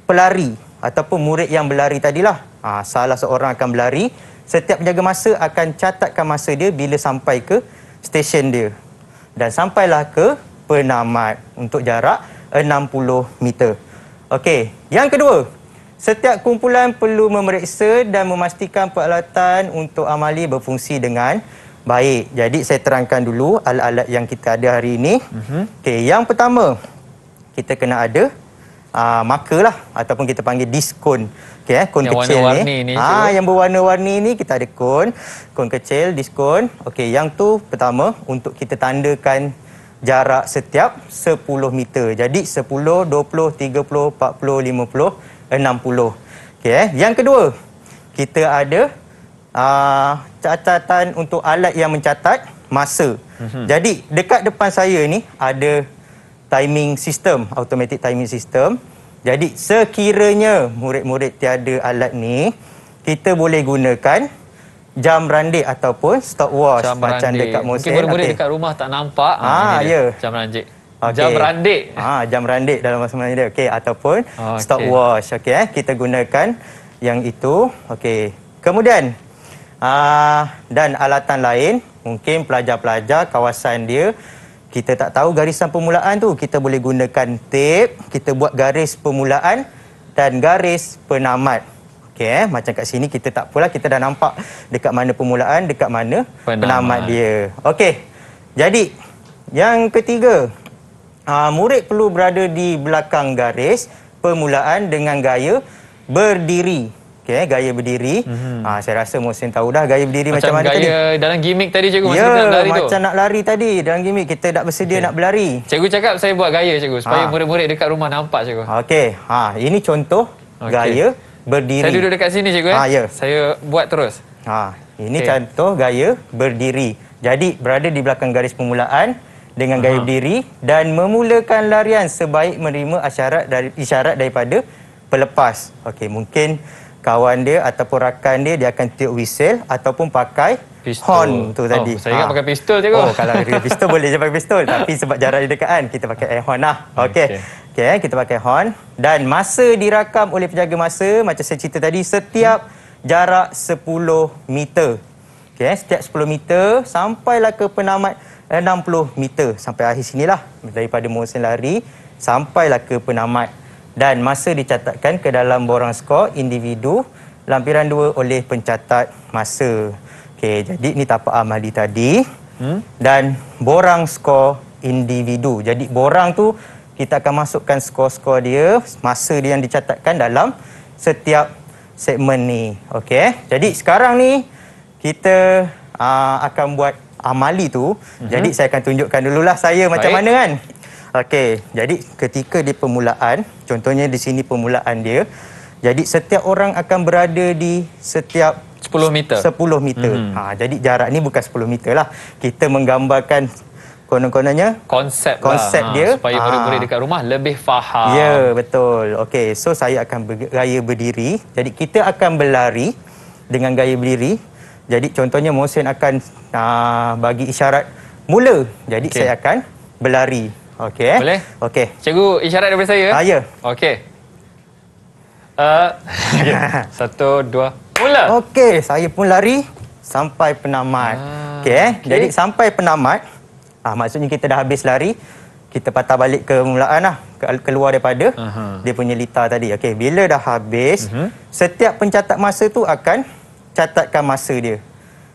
pelari ataupun murid yang berlari tadilah. Ha, salah seorang akan berlari. Setiap penjaga masa akan catatkan masa dia bila sampai ke stesen dia. Dan sampailah ke penamat untuk jarak 60 meter. Okey, yang kedua, Setiap kumpulan perlu memeriksa dan memastikan peralatan untuk amali berfungsi dengan baik. Jadi saya terangkan dulu alat-alat yang kita ada hari ini. Uh-huh. Okey, yang pertama kita kena ada uh, marker lah ataupun kita panggil diskon. Okey eh, kon yang kecil warna-warni ni. ni Ah, yang berwarna-warni ni kita ada kon, kon kecil, diskon. Okey, yang tu pertama untuk kita tandakan jarak setiap 10 meter. Jadi 10, 20, 30, 40, 50 60. Okey eh. Yang kedua, kita ada uh, catatan untuk alat yang mencatat masa. Mm-hmm. Jadi dekat depan saya ni ada timing system, automatic timing system. Jadi sekiranya murid-murid tiada alat ni, kita boleh gunakan jam randik ataupun stopwatch Jam macam randik. dekat Mosen. Mungkin murid-murid dekat rumah tak nampak. Ah, ini dia, ya. Jam randik. Okey. Jam randik. Ah, jam randik dalam bahasa Melayu dia. Okey, ataupun Okey. stopwatch. Okey, eh? kita gunakan yang itu. Okey. Kemudian ah dan alatan lain, mungkin pelajar-pelajar kawasan dia kita tak tahu garisan permulaan tu, kita boleh gunakan tape, kita buat garis permulaan dan garis penamat. Okey, eh? macam kat sini kita tak apalah, kita dah nampak dekat mana permulaan, dekat mana Penamat. penamat dia. Okey. Jadi, yang ketiga, uh, murid perlu berada di belakang garis permulaan dengan gaya berdiri. Okey, gaya berdiri. Mm-hmm. Uh, saya rasa Mohsin tahu dah gaya berdiri macam, Macam, mana tadi. gaya dalam gimmick tadi cikgu masa Ya, kita nak lari tu. macam nak lari tadi dalam gimmick kita tak bersedia Okey. nak berlari. Cikgu cakap saya buat gaya cikgu supaya Ha. murid-murid dekat rumah nampak cikgu. Okey, ha ini contoh Okey. gaya berdiri. Saya duduk dekat sini cikgu eh. Ha, ya. Saya buat terus. Ha, ini Okey. contoh gaya berdiri. Jadi berada di belakang garis permulaan dengan gaya berdiri dan memulakan larian sebaik menerima isyarat dari isyarat daripada pelepas. Okey, mungkin kawan dia ataupun rakan dia dia akan tiup whistle ataupun pakai Pistol. horn tu tadi. Oh, saya ingat pakai pistol, cikgu. Oh, kalau ada pistol boleh je pakai pistol tapi sebab jarak dia dekat kan kita pakai air horn lah. Okey. Okey. Eh, kita pakai horn dan masa dirakam oleh penjaga masa macam saya cerita tadi setiap jarak 10 meter. Okey, setiap 10 meter sampailah ke penamat 60 meter sampai akhir sinilah daripada Mohsin lari sampailah ke penamat dan masa dicatatkan ke dalam borang skor individu lampiran dua oleh pencatat masa. Okey, jadi ni tapak amali tadi. Hmm? Dan borang skor individu. Jadi borang tu kita akan masukkan skor-skor dia, masa dia yang dicatatkan dalam setiap segmen ni. Okey. Jadi sekarang ni kita uh, akan buat amali tu. Mm-hmm. Jadi saya akan tunjukkan dululah saya macam Baik. mana kan. Okey. Jadi ketika di permulaan, contohnya di sini permulaan dia. Jadi setiap orang akan berada di setiap 10 meter. 10 meter. Mhm. Ha, jadi jarak ni bukan 10 meter lah. Kita menggambarkan konon-kononnya Konsep, Konsep lah. dia. Ha, supaya Ha. murid-murid dekat rumah lebih faham. Ya, betul. Okey, so saya akan bergaya berdiri. Jadi kita akan berlari dengan gaya berdiri. Jadi contohnya Mohsin akan uh, bagi isyarat mula. Jadi Okey. saya akan berlari. Okey. eh? Boleh? Okey. Cikgu isyarat daripada saya. Ah, ya. Okey. Uh, satu, dua, mula. Okey, saya pun lari sampai penamat. Ah, Okey, eh? okey. jadi sampai penamat, ah, maksudnya kita dah habis lari, kita patah balik ke permulaan lah, ke- keluar daripada Aha. dia punya litar tadi. Okey, bila dah habis, Mhm. setiap pencatat masa tu akan catatkan masa dia.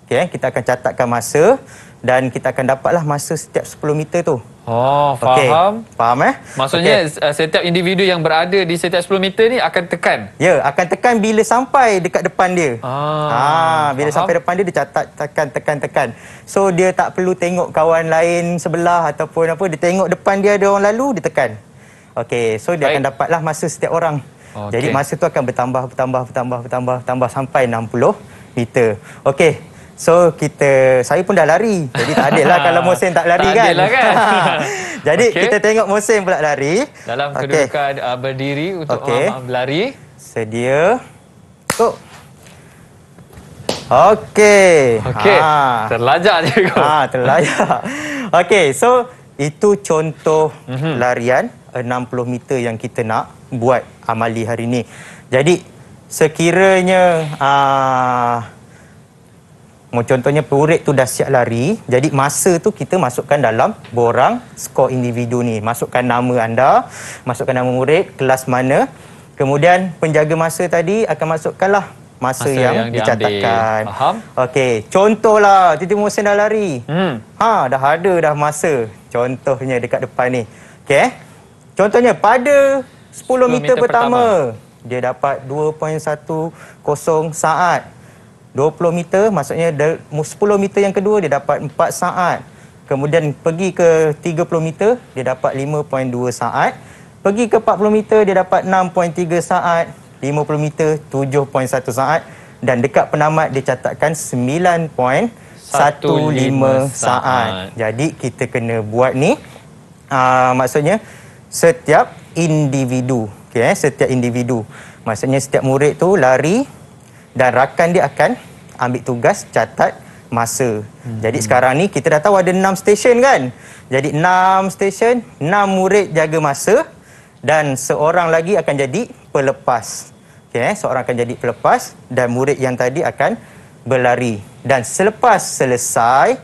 Okey, eh? kita akan catatkan masa dan kita akan dapatlah masa setiap 10 meter tu. Oh, faham. Faham eh? Maksudnya okay. setiap individu yang berada di setiap 10 meter ni akan tekan. Ya, akan tekan bila sampai dekat depan dia. Ah, bila faham. sampai depan dia dia catat tekan tekan tekan. So dia tak perlu tengok kawan lain sebelah ataupun apa, dia tengok depan dia ada orang lalu, dia tekan. Okey, so dia Baik. akan dapatlah masa setiap orang. Okey. Jadi masa tu akan bertambah bertambah bertambah bertambah bertambah sampai 60 meter. Okey. So kita saya pun dah lari. Jadi tak adil lah kalau Mohsin tak lari Tak kan. lah kan? Jadi Okey. kita tengok Mohsin pula lari. Dalam kedudukan uh, berdiri untuk Okey. uh, berlari. Sedia. Go. Okey. Okey. Ha. Terlajak je kau. Ha, terlayak. Okey, so itu contoh Mhm. mm-hmm. larian 60 meter yang kita nak buat amali hari ini. Jadi sekiranya uh, Mau contohnya pelurit tu dah siap lari, jadi masa tu kita masukkan dalam borang skor individu ni. Masukkan nama anda, masukkan nama murid, kelas mana. Kemudian penjaga masa tadi akan masukkanlah masa, Masa yang, yang diambil. dicatatkan. Faham? Okey, contohlah Titi Mohsin dah lari. Hmm. Ha, dah ada dah masa. Contohnya dekat depan ni. Okey. Contohnya pada 10, 10 meter, meter pertama, dia dapat 2.10 saat. 20 meter maksudnya de- 10 meter yang kedua dia dapat 4 saat. Kemudian pergi ke 30 meter dia dapat 5.2 saat. Pergi ke 40 meter dia dapat 6.3 saat. 50 meter 7.1 saat dan dekat penamat dia catatkan 9.15 saat. saat. Jadi kita kena buat ni uh, maksudnya setiap individu, okey eh, setiap individu. Maksudnya setiap murid tu lari dan rakan dia akan ambil tugas catat masa. Hmm. Jadi sekarang ni kita dah tahu ada 6 stesen kan? Jadi 6 stesen, 6 murid jaga masa dan seorang lagi akan jadi pelepas. Okey, eh, seorang akan jadi pelepas dan murid yang tadi akan berlari. Dan selepas selesai,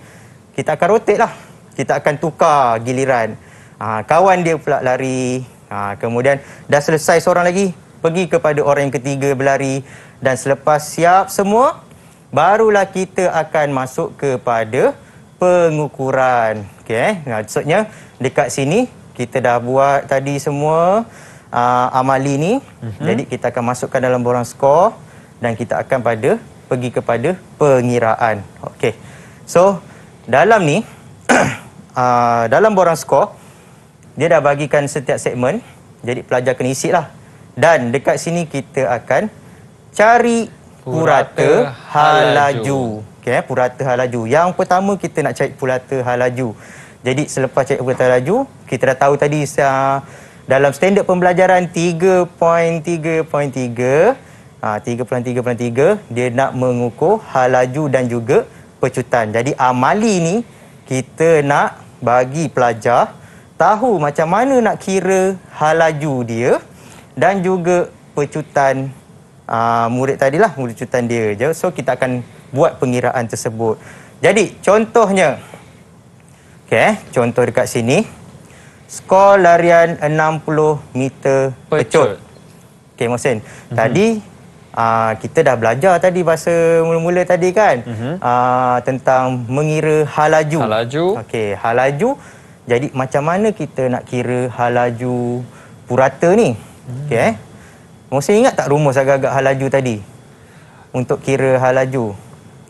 kita akan rotate lah. Kita akan tukar giliran. Ha, kawan dia pula lari. Ha, kemudian dah selesai seorang lagi, pergi kepada orang yang ketiga berlari. Dan selepas siap semua, barulah kita akan masuk kepada pengukuran. Okey, eh? maksudnya dekat sini kita dah buat tadi semua uh, amali ni. Mm-hmm. Jadi kita akan masukkan dalam borang skor dan kita akan pada pergi kepada pengiraan. Okey. So, dalam ni uh, dalam borang skor dia dah bagikan setiap segmen. Jadi pelajar kena isi lah. Dan dekat sini kita akan cari purata, Purata halaju. halaju. Okey, purata halaju. Yang pertama kita nak cari purata halaju. Jadi selepas cari purata halaju, kita dah tahu tadi uh, dalam standard pembelajaran 3.3.3 ha, 3.3.3 dia nak mengukur halaju dan juga pecutan. Jadi amali ni kita nak bagi pelajar tahu macam mana nak kira halaju dia dan juga pecutan uh, murid tadilah murid pecutan dia je. So kita akan buat pengiraan tersebut. Jadi contohnya okey eh, contoh dekat sini skor larian 60 meter pecut. Pecut. Okey Mohsin. Mm-hmm. Tadi uh, kita dah belajar tadi bahasa mula-mula tadi kan mm-hmm. uh, tentang mengira halaju. Halaju. Okey, halaju. Jadi macam mana kita nak kira halaju purata ni? Mm. Okey eh. Mohsin ingat tak rumus agak-agak halaju tadi? Untuk kira halaju.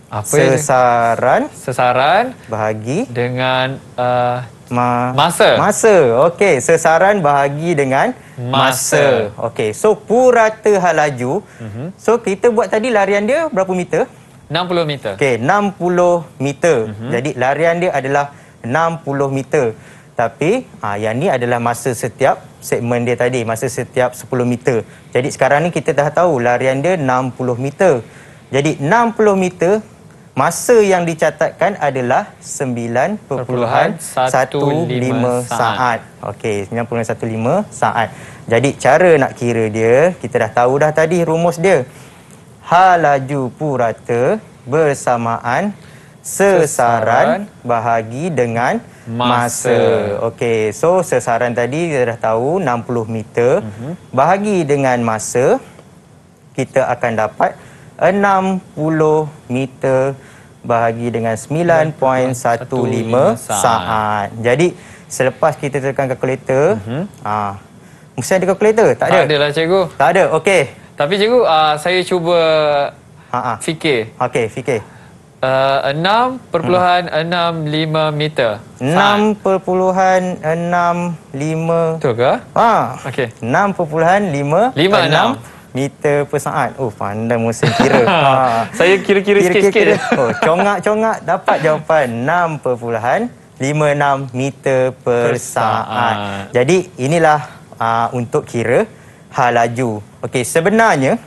Apa yang- Sesaran Sesaran bahagi dengan uh, ma Masa. Masa. Okey, sesaran bahagi dengan masa. Masa. Okey, so purata halaju. Mhm. Mm-hmm. So kita buat tadi larian dia berapa meter? 60 meter. Okey, 60 meter. Mm-hmm. Jadi larian dia adalah 60 meter. Tapi ha, yang ni adalah masa setiap segmen dia tadi, masa setiap 10 meter. Jadi sekarang ni kita dah tahu larian dia 60 meter. Jadi 60 meter masa yang dicatatkan adalah 9.15 saat. saat. Okey, 9.15 saat. Jadi cara nak kira dia, kita dah tahu dah tadi rumus dia. Halaju purata bersamaan sesaran bahagi dengan masa. Masa. Okey, so sesaran tadi kita dah tahu 60 meter. Uh-huh. Bahagi dengan masa kita akan dapat 60 meter bahagi dengan 9.15 saat. Jadi Selepas kita tekan kalkulator, uh-huh. ah, mesti ada kalkulator? Tak ada? Tak adalah cikgu. Tak ada, okey. Tapi cikgu, uh, saya cuba Ha, ha. fikir. Okey, fikir. Uh, 6.65 meter. Saat. 6.65 Betul ke? Ha. Okey. 6.56 Lima enam. meter per saat. Oh, pandai musim kira. ha. Saya kira-kira sikit-sikit. Oh, congak-congak dapat jawapan 6.56 meter per, Per saat. saat. Jadi inilah uh, untuk kira hal laju. Okey, sebenarnya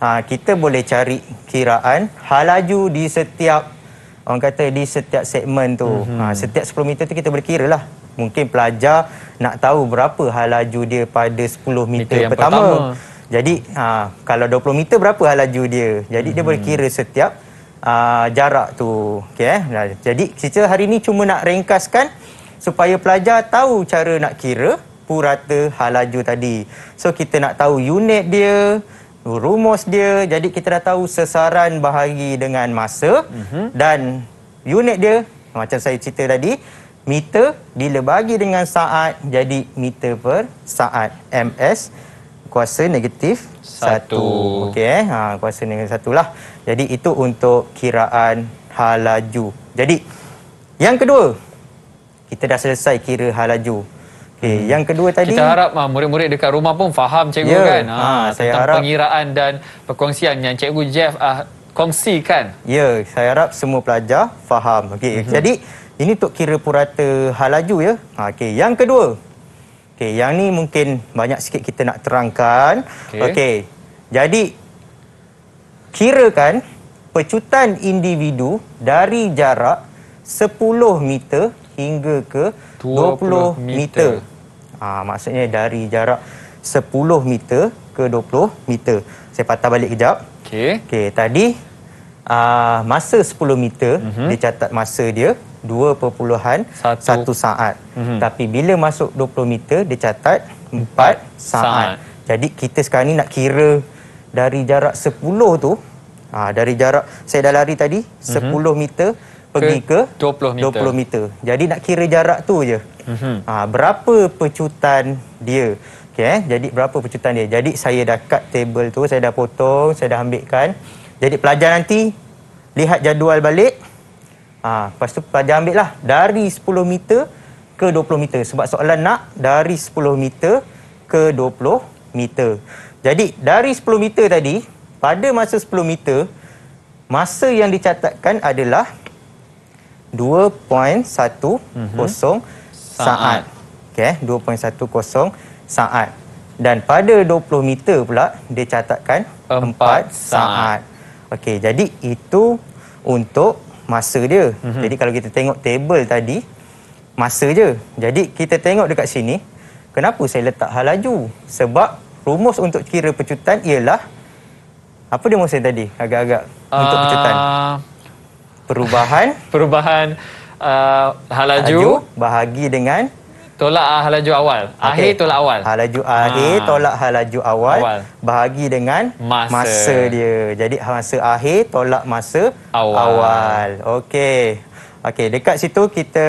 uh, kita boleh cari kiraan hal laju di setiap orang kata di setiap segmen tu. Mm-hmm. Uh, setiap 10 meter tu kita boleh kira lah. Mungkin pelajar nak tahu berapa hal laju dia pada 10 meter, Meter yang pertama. pertama. Jadi ha, kalau 20 meter berapa hal laju dia? Jadi hmm. dia boleh kira setiap uh, jarak tu. Okey eh. Nah, jadi kita hari ni cuma nak ringkaskan supaya pelajar tahu cara nak kira purata hal laju tadi. So kita nak tahu unit dia, rumus dia. Jadi kita dah tahu sesaran bahagi dengan masa hmm. dan unit dia macam saya cerita tadi meter bila bagi dengan saat jadi meter per saat ms kuasa negatif Satu. Okey eh. Ha, kuasa negatif satu lah. Jadi itu untuk kiraan hal laju. Jadi yang kedua kita dah selesai kira hal laju. Okey, hmm. yang kedua tadi Kita harap uh, murid-murid dekat rumah pun faham cikgu Ya, kan. ha, saya tentang harap- pengiraan dan perkongsian yang cikgu Jeff uh, kongsikan. Ya, saya harap semua pelajar faham. Okey, mm-hmm. jadi ini untuk kira purata hal laju ya. Ha, Okey, yang kedua. Okey, yang ni mungkin banyak sikit kita nak terangkan. Okey. Okay. Jadi kirakan pecutan individu dari jarak 10 meter hingga ke 20, 20 meter. meter. Ah, maksudnya dari jarak 10 meter ke 20 meter. Saya patah balik kejap. Okey. Okey, tadi uh, masa 10 meter Mhm. mm-hmm. dia catat masa dia 2.1 Satu. saat. Mhm. Mm-hmm. Tapi bila masuk 20 meter dia catat 4 Empat saat. saat. Jadi kita sekarang ni nak kira dari jarak 10 tu uh, dari jarak saya dah lari tadi mm-hmm. 10 meter pergi ke. Ke 20 meter. 20 meter. Jadi nak kira jarak tu je. Mhm. Ha, berapa pecutan dia? Okey eh? Jadi berapa pecutan dia? Jadi saya dah cut table tu, saya dah potong, saya dah ambilkan. Jadi pelajar nanti lihat jadual balik. Ha, lepas tu pelajar ambil lah dari 10 meter ke 20 meter. Sebab soalan nak dari 10 meter ke 20 meter. Jadi dari 10 meter tadi, pada masa 10 meter, masa yang dicatatkan adalah 2.10 Mhm. saat. Okey, 2.10 saat. Dan pada 20 meter pula dia catatkan Empat 4 saat. Okey, jadi itu untuk masa dia. Mm-hmm. Jadi kalau kita tengok table tadi masa je. Jadi kita tengok dekat sini kenapa saya letak hal laju? Sebab rumus untuk kira pecutan ialah apa dia musim tadi agak-agak untuk pecutan? Ah, Perubahan perubahan uh, hal laju, bahagi dengan tolak uh, hal laju awal. Akhir Okey. tolak awal. Hal laju akhir Ah. tolak hal laju awal, Awal. bahagi dengan Masa. masa dia. Jadi masa akhir tolak masa Awal. awal. Okey. Okey, dekat situ kita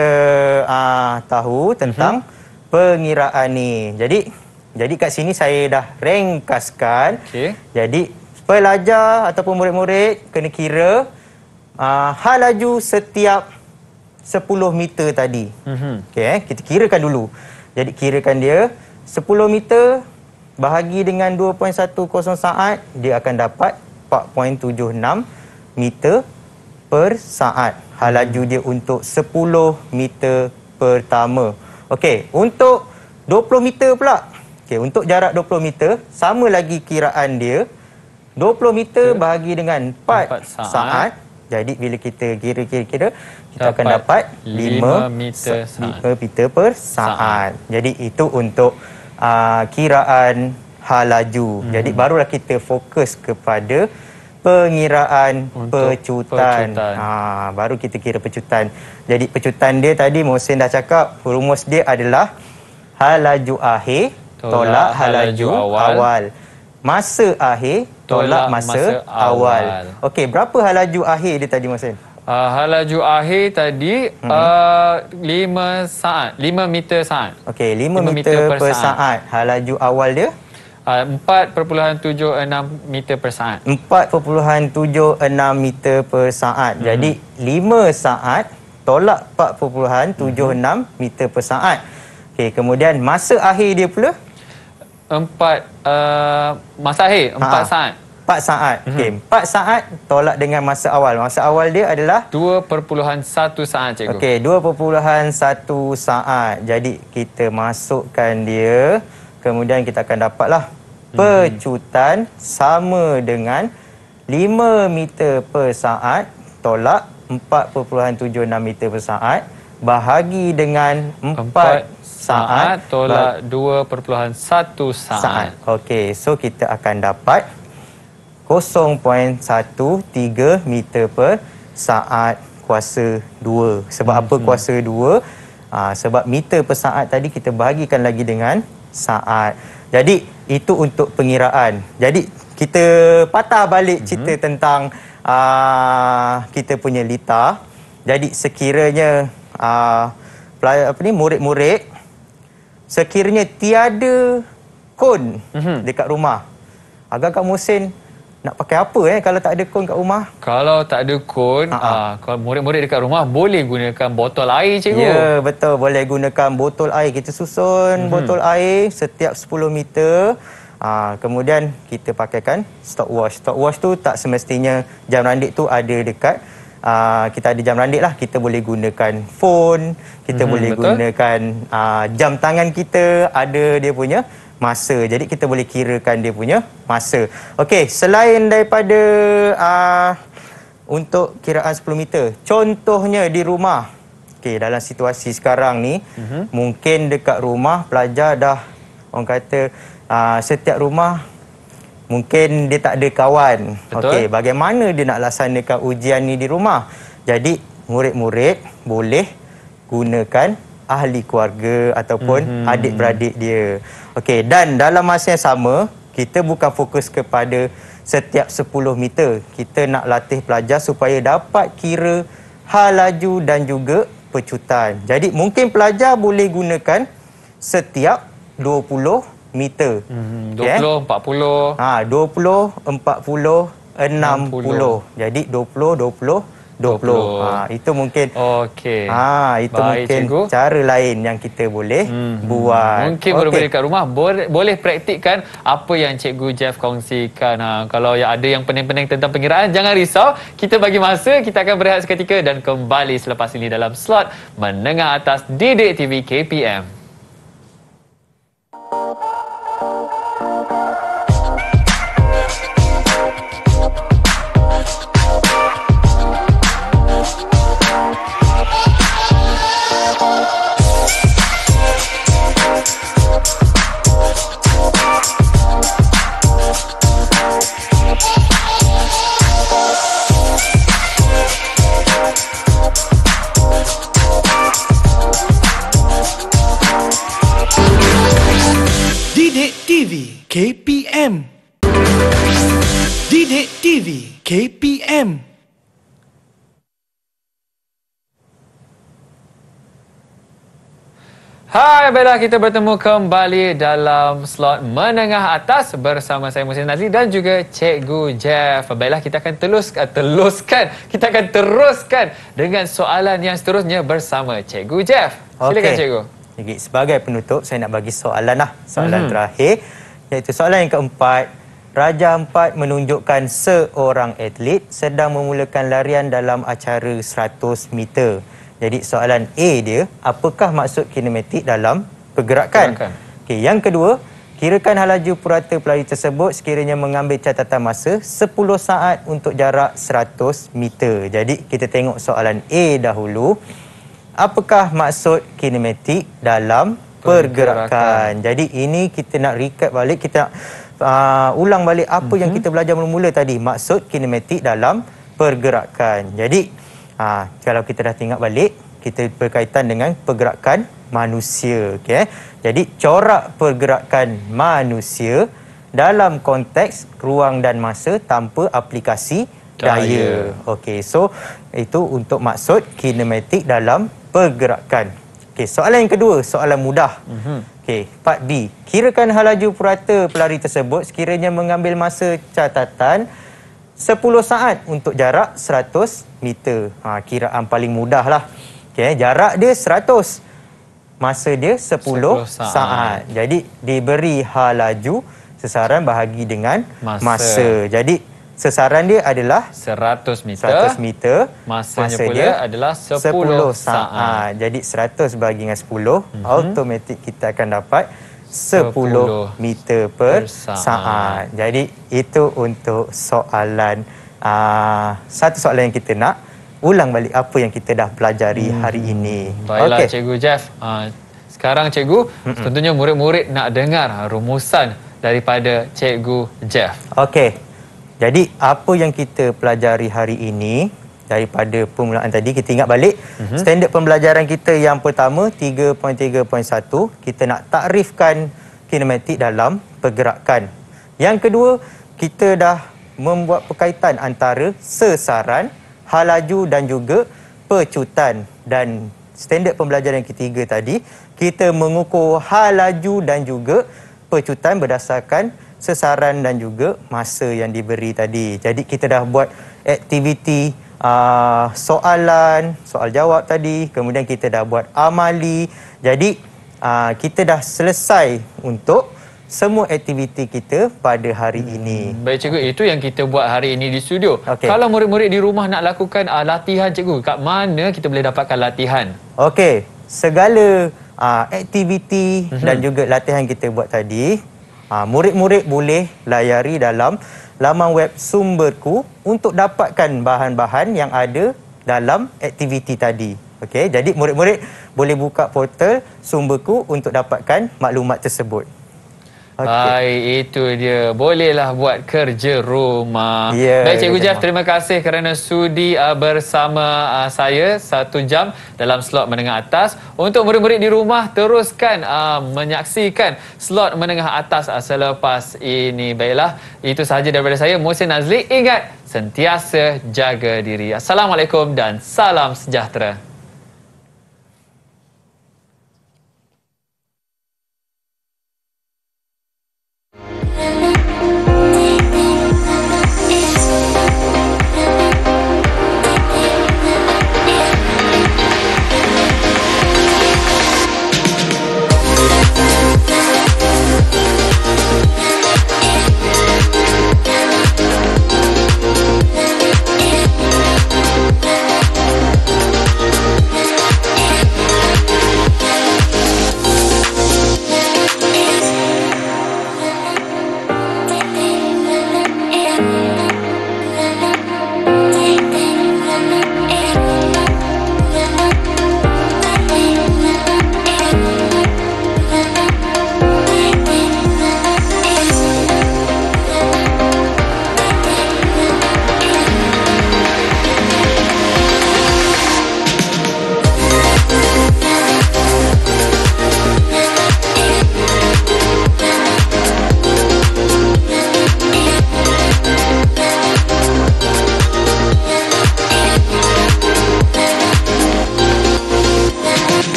uh, tahu tentang Mhm. pengiraan ni. Jadi jadi kat sini saya dah ringkaskan. Okey. Jadi pelajar ataupun murid-murid kena kira uh, hal laju setiap 10 meter tadi. Mhm. Okey, eh? kita kirakan dulu. Jadi kirakan dia 10 meter bahagi dengan 2.10 saat, dia akan dapat 4.76 meter per saat. Hal laju dia untuk 10 meter pertama. Okey, untuk 20 meter pula. Okey, untuk jarak 20 meter, sama lagi kiraan dia. 20 meter bahagi dengan 4, Empat saat. saat. Saat. Jadi bila kita kira-kira-kira, kita akan Dapat dapat lima 5 meter saat. 5 meter per saat. Jadi itu untuk uh, kiraan hal laju. Hmm. Jadi barulah kita fokus kepada pengiraan Untuk pecutan. pecutan. Ha, baru kita kira pecutan. Jadi pecutan dia tadi Mohsin dah cakap rumus dia adalah hal laju akhir Tolak tolak hal hal laju laju awal. awal. Masa akhir tolak masa, masa awal. awal. Okey, berapa hal laju akhir dia tadi Mohsin? Uh, halaju akhir tadi Mhm. uh, 5 saat, 5 meter saat. Okey, 5 Lima meter, meter per per, saat. saat. Hal laju awal dia Uh, 4.76 meter per saat. 4.76 meter per saat. Mhm. Jadi 5 saat tolak 4.76 meter per saat. Okey, kemudian masa akhir dia pula 4 uh, masa akhir 4 Ha, saat. 4 saat. Mhm. Okey, 4 saat tolak dengan masa awal. Masa awal dia adalah 2.1 saat cikgu. Okey, 2.1 saat. Jadi kita masukkan dia, kemudian kita akan dapatlah pecutan sama dengan 5 meter per saat tolak 4.76 meter per saat bahagi dengan 4, 4 saat, tolak 2.1 saat. saat. Okey, so kita akan dapat 0.13 meter per saat kuasa 2. Sebab apa kuasa 2? Ha, sebab meter per saat tadi kita bahagikan lagi dengan saat. Jadi itu untuk pengiraan. Jadi kita patah balik cerita tentang uh, kita punya lita. Jadi sekiranya uh, pelay- apa ni murid-murid sekiranya tiada kon mm-hmm. dekat rumah. Agak-agak Musin nak pakai apa eh kalau tak ada kon kat rumah? Kalau tak ada kon, Ha, ha. uh, kalau murid-murid dekat rumah boleh gunakan botol air cikgu. Ya, betul. Boleh gunakan botol air. Kita susun mm-hmm. botol air setiap 10 meter. Ha, kemudian kita pakaikan stopwatch. Stopwatch tu tak semestinya jam randik tu ada dekat Uh, kita ada jam randik lah. Kita boleh gunakan phone kita Mhm, boleh betul. gunakan uh, jam tangan kita. Ada dia punya masa. Jadi kita boleh kirakan dia punya masa. Okey selain daripada uh, untuk kiraan 10 meter contohnya di rumah. Okey dalam situasi sekarang ni uh-huh. mungkin dekat rumah pelajar dah orang kata uh, setiap rumah mungkin dia tak ada kawan. Okey bagaimana dia nak laksanakan ujian ni di rumah? Jadi murid-murid boleh gunakan ahli keluarga ataupun mm-hmm. adik-beradik dia. Okey dan dalam masa yang sama kita bukan fokus kepada setiap 10 meter. Kita nak latih pelajar supaya dapat kira hal laju dan juga pecutan. Jadi mungkin pelajar boleh gunakan setiap 20 meter Hmm, Okey, eh? 20, 40. Ha, 20, 40, 60. Jadi 20, 20, 20. 20. Ha, itu mungkin Okey. Ha, itu Baik, mungkin cikgu. cara lain yang kita boleh Hmm, buat. Mungkin okay. murid-murid dekat rumah boleh, boleh praktikkan apa yang Cikgu Jeff kongsikan. Ha, kalau yang ada yang pening-pening tentang pengiraan, jangan risau. Kita bagi masa, kita akan berehat seketika dan kembali selepas ini dalam slot Menengah Atas Didik TV KPM. KPM Didik TV KPM Hai, baiklah kita bertemu kembali dalam slot menengah atas bersama saya Musin Nazli dan juga Cikgu Jeff. Baiklah kita akan telus, uh, teluskan, kita akan teruskan dengan soalan yang seterusnya bersama Cikgu Jeff. Silakan Okey. Cikgu. Jadi sebagai penutup saya nak bagi soalan lah. Soalan Mhm. terakhir iaitu soalan yang keempat. Raja Empat menunjukkan seorang atlet sedang memulakan larian dalam acara 100 meter. Jadi soalan A dia, apakah maksud kinematik dalam pergerakan? Pergerakan. Okey, yang kedua, kirakan hal laju purata pelari tersebut sekiranya mengambil catatan masa 10 saat untuk jarak 100 meter. Jadi kita tengok soalan A dahulu. Apakah maksud kinematik dalam pergerakan? Pergerakan. Jadi ini kita nak recap balik, kita nak uh, ulang balik apa mm-hmm. yang kita belajar mula-mula tadi. Maksud kinematik dalam pergerakan. Jadi uh, kalau kita dah tengok balik, kita berkaitan dengan pergerakan manusia. Okay? Jadi corak pergerakan manusia dalam konteks ruang dan masa tanpa aplikasi daya. Daya. Okey, so itu untuk maksud kinematik dalam pergerakan. Okey, soalan yang kedua, soalan mudah. Mm-hmm. Okey, part B. Kirakan halaju purata pelari tersebut sekiranya mengambil masa catatan 10 saat untuk jarak 100 meter. Ha, kiraan paling mudah lah. Okey, jarak dia 100. Masa dia 10, 10 saat. saat. Jadi diberi halaju sesaran bahagi dengan Masa. masa. Jadi sesaran dia adalah 100 meter. 100 meter. Masanya pula adalah 10 saat. Jadi 100 bahagi dengan 10, mm-hmm. automatik kita akan dapat 10, 10 meter per, per saat. saat. Jadi itu untuk soalan uh, satu soalan yang kita nak ulang balik apa yang kita dah pelajari hmm. hari ini. Baiklah Okey. Cikgu Jeff. Uh, sekarang Cikgu, Mm-mm. tentunya murid-murid nak dengar rumusan daripada Cikgu Jeff. Okey. Jadi apa yang kita pelajari hari ini daripada permulaan tadi kita ingat balik mm-hmm. standard pembelajaran kita yang pertama 3.3.1 kita nak takrifkan kinematik dalam pergerakan. Yang kedua kita dah membuat perkaitan antara sesaran, halaju dan juga pecutan dan standard pembelajaran ketiga tadi kita mengukur halaju dan juga pecutan berdasarkan sesaran dan juga masa yang diberi tadi. Jadi kita dah buat aktiviti uh, soalan, soal jawab tadi, kemudian kita dah buat amali. Jadi uh, kita dah selesai untuk semua aktiviti kita pada hari ini. Baik Cikgu, itu yang kita buat hari ini di studio. Okey. Kalau murid-murid di rumah nak lakukan uh, latihan Cikgu, kat mana kita boleh dapatkan latihan? Okey, segala uh, aktiviti mm-hmm. dan juga latihan kita buat tadi, uh, murid-murid boleh layari dalam laman web Sumberku untuk dapatkan bahan-bahan yang ada dalam aktiviti tadi. Okey, jadi murid-murid boleh buka portal Sumberku untuk dapatkan maklumat tersebut. Okay. Baik, itu dia. Bolehlah buat kerja rumah. Ya, Baik, Cikgu kerja Jeff, rumah. terima kasih kerana sudi uh, bersama uh, saya satu jam dalam slot menengah atas. Untuk murid-murid di rumah, teruskan uh, menyaksikan slot menengah atas uh, selepas ini. Baiklah, itu sahaja daripada saya, Muhsin Nazli. Ingat, sentiasa jaga diri. Assalamualaikum dan salam sejahtera.